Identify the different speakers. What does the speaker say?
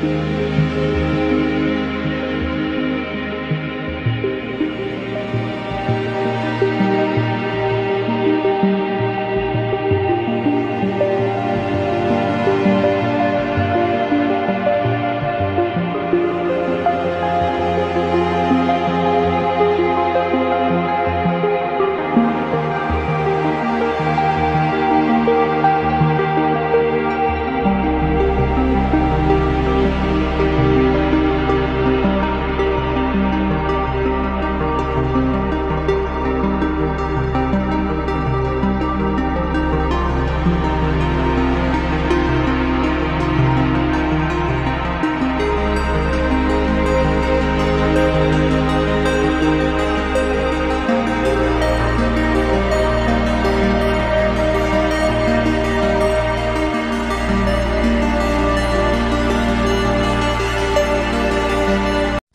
Speaker 1: Thank you.